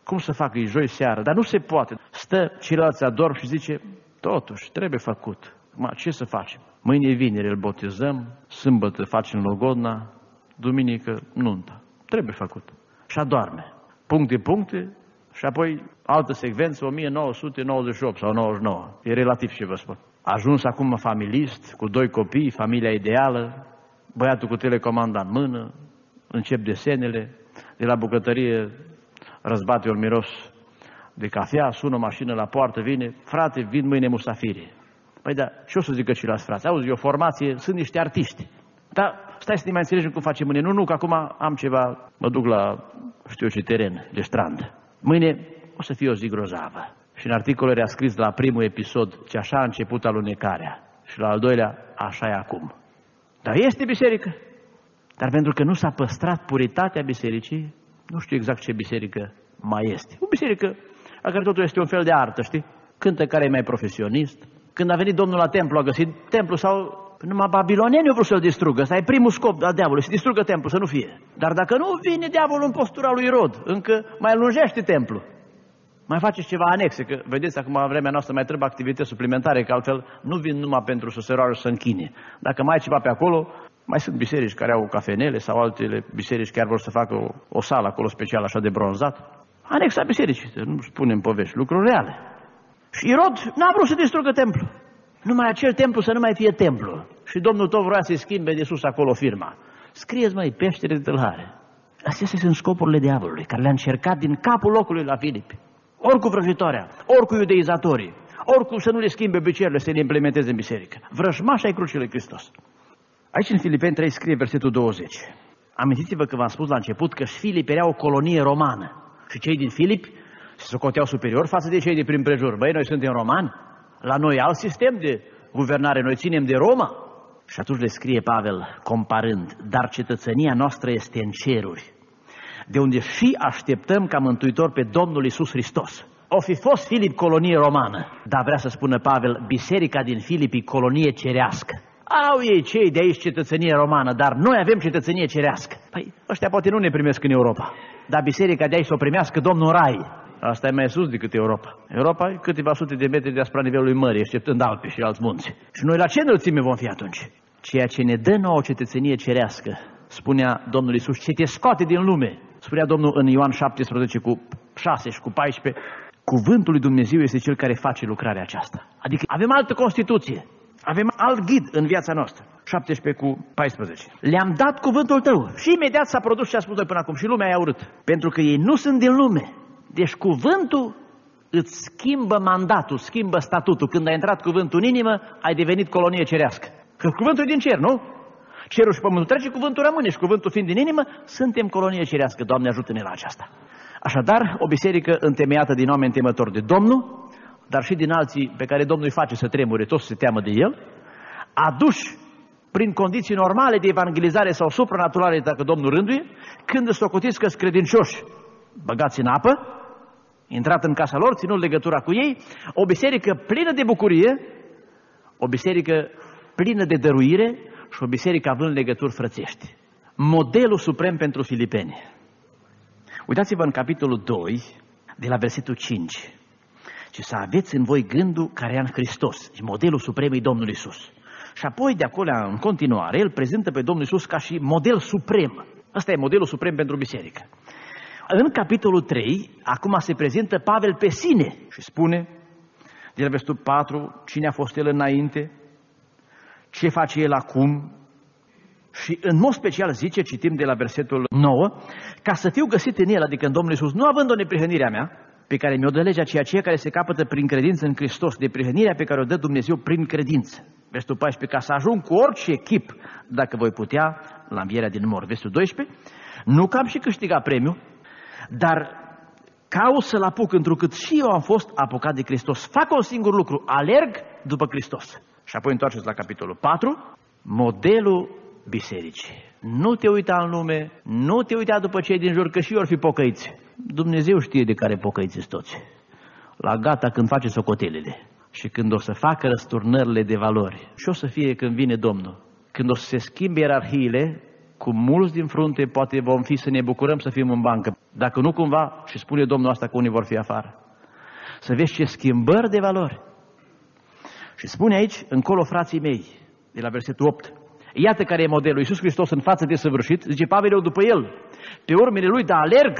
Cum să fac? E joi seară, dar nu se poate. Stă ceilalți adorm și zice, totuși, trebuie făcut. Ma, ce să facem? Mâine e vineri, îl botezăm, sâmbătă facem logodna, duminică nunta. Trebuie făcut. Și adorme. Puncte, puncte și apoi altă secvență, 1998 sau 99. E relativ ce vă spun. Ajuns acum familist, cu doi copii, familia ideală, băiatul cu telecomanda în mână, încep desenele, de la bucătărie răzbate un miros de cafea, sună o mașină la poartă, vine, frate, vin mâine musafiri. Păi da, ce o să zică ceilalți frați? Auzi, e o formație, sunt niște artiști. Dar stai să ne mai înțelegem cum facem mâine. Nu, nu, că acum am ceva, mă duc la, știu ce, teren de strand. Mâine o să fie o zi grozavă. Și în articolul era scris la primul episod ce așa a început alunecarea. Și la al doilea, așa e acum. Dar este biserică. Dar pentru că nu s-a păstrat puritatea bisericii, nu știu exact ce biserică mai este. O biserică la care totul este un fel de artă, știi? Cântă care e mai profesionist, când a venit Domnul la templu, a găsit templu sau numai babilonieni au vrut să-l distrugă. Asta e primul scop al diavolului, să distrugă templu, să nu fie. Dar dacă nu, vine diavolul în postura lui Rod, încă mai lungește templu. Mai faceți ceva anexe, că vedeți, acum vremea noastră mai trebuie activități suplimentare, că altfel nu vin numai pentru să se roagă să închine. Dacă mai ai ceva pe acolo, mai sunt biserici care au cafenele sau altele biserici chiar vor să facă o, o sală acolo special așa de bronzat. Anexa bisericii, nu spunem povești, lucruri reale. Și Irod n-a vrut să distrugă templu. Numai acel templu să nu mai fie templu. Și Domnul tot vrea să-i schimbe de sus acolo firma. Scrieți, mai peștere de tâlhare. Astea sunt scopurile diavolului, care le-a încercat din capul locului la Filipi. Ori cu vrăjitoarea, ori cu iudeizatorii, ori cu să nu le schimbe obiceiurile, să le implementeze în biserică. Vrăjmașa ai crucii lui Hristos. Aici în Filipeni 3 scrie versetul 20. Amintiți-vă că v-am spus la început că Filip era o colonie romană. Și cei din Filip se socoteau superior față de cei de prin prejur. Băi, noi suntem romani, La noi alt sistem de guvernare, noi ținem de Roma. Și atunci le scrie Pavel, comparând, dar cetățenia noastră este în ceruri, de unde și așteptăm ca mântuitor pe Domnul Isus Hristos. O fi fost Filip colonie romană, dar vrea să spună Pavel, biserica din Filipi colonie cerească. Au ei cei de aici cetățenie romană, dar noi avem cetățenie cerească. Păi ăștia poate nu ne primesc în Europa, dar biserica de aici să o primească Domnul Rai. Asta e mai sus decât Europa. Europa e câteva sute de metri deasupra nivelului mării, exceptând Alpi și alți munți. Și noi la ce înălțime vom fi atunci? Ceea ce ne dă nouă cetățenie cerească, spunea Domnul Isus, ce te scoate din lume. Spunea Domnul în Ioan 17 cu 6 și cu 14, Cuvântul lui Dumnezeu este cel care face lucrarea aceasta. Adică avem altă Constituție, avem alt ghid în viața noastră. 17 cu 14. Le-am dat cuvântul tău și imediat s-a produs ce a spus până acum și lumea i-a urât. Pentru că ei nu sunt din lume. Deci cuvântul îți schimbă mandatul, schimbă statutul. Când a intrat cuvântul în inimă, ai devenit colonie cerească. Că cuvântul e din cer, nu? Cerul și pământul trece, cuvântul rămâne și cuvântul fiind din inimă, suntem colonie cerească. Doamne, ajută-ne la aceasta. Așadar, o biserică întemeiată din oameni temători de Domnul, dar și din alții pe care Domnul îi face să tremure, toți să se teamă de El, aduși prin condiții normale de evangelizare sau supranaturale, dacă Domnul rânduie, când îți socotiți că credincioși, băgați în apă, intrat în casa lor, ținut legătura cu ei, o biserică plină de bucurie, o biserică plină de dăruire și o biserică având legături frățești. Modelul suprem pentru filipeni. Uitați-vă în capitolul 2, de la versetul 5. Și să aveți în voi gândul care e în Hristos, modelul supremei Domnului Isus. Și apoi, de acolo, în continuare, el prezintă pe Domnul Isus ca și model suprem. Asta e modelul suprem pentru biserică. În capitolul 3, acum se prezintă Pavel pe sine și spune, de la versetul 4, cine a fost el înainte, ce face el acum, și în mod special zice, citim de la versetul 9, ca să fiu găsit în el, adică în Domnul Iisus, nu având o neprihănirea mea, pe care mi-o dă legea, ci aceea care se capătă prin credință în Hristos, de prihănirea pe care o dă Dumnezeu prin credință. Versetul 14, ca să ajung cu orice chip, dacă voi putea, la învierea din mor. Versetul 12, nu că am și câștigat premiu, dar caut să-l apuc, întrucât și eu am fost apucat de Hristos. Fac un singur lucru, alerg după Hristos. Și apoi întoarceți la capitolul 4, modelul bisericii. Nu te uita în lume, nu te uita după cei din jur, că și ori fi pocăiți. Dumnezeu știe de care pocăiți toți. La gata când face socotelele și când o să facă răsturnările de valori. Și o să fie când vine Domnul. Când o să se schimbe ierarhiile, cu mulți din frunte poate vom fi să ne bucurăm să fim în bancă. Dacă nu cumva, și spune Domnul asta că unii vor fi afară. Să vezi ce schimbări de valori. Și spune aici, încolo frații mei, de la versetul 8, Iată care e modelul. Iisus Hristos în față de săvârșit, zice Pavel eu după el, pe urmele lui, dar alerg.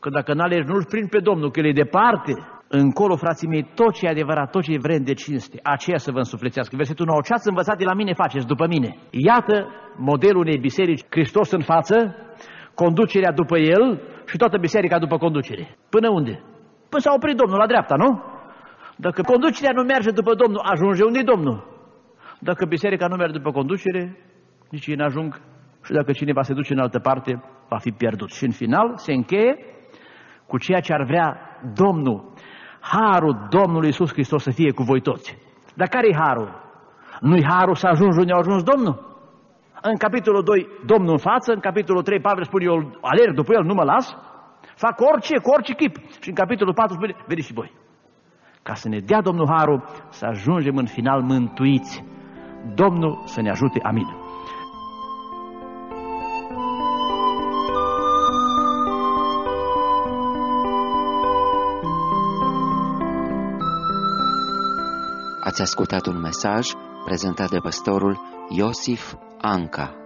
Că dacă n-alergi, nu-l prind pe Domnul, că el e departe. Încolo, frații mei, tot ce e adevărat, tot ce e vrem de cinste, aceea să vă însuflețească. Versetul 9, ce ați învățat de la mine faceți după mine. Iată modelul unei biserici, Hristos în față, conducerea după el și toată biserica după conducere. Până unde? Până s-a oprit Domnul la dreapta, nu? Dacă conducerea nu merge după Domnul, ajunge unde Domnul? Dacă biserica nu merge după conducere, nici ei n-ajung și dacă cineva se duce în altă parte, va fi pierdut. Și în final se încheie cu ceea ce ar vrea Domnul. Harul Domnului Iisus Hristos să fie cu voi toți. Dar care e harul? Nu-i harul să ajungi unde a ajuns Domnul? În capitolul 2, Domnul în față, în capitolul 3, Pavel spune, eu alerg după el, nu mă las, fac orice, cu orice chip. Și în capitolul 4 spune, vedeți și voi. Ca să ne dea Domnul harul, să ajungem în final mântuiți Domnul să ne ajute. Amin. Ați ascultat un mesaj prezentat de pastorul Iosif Anca.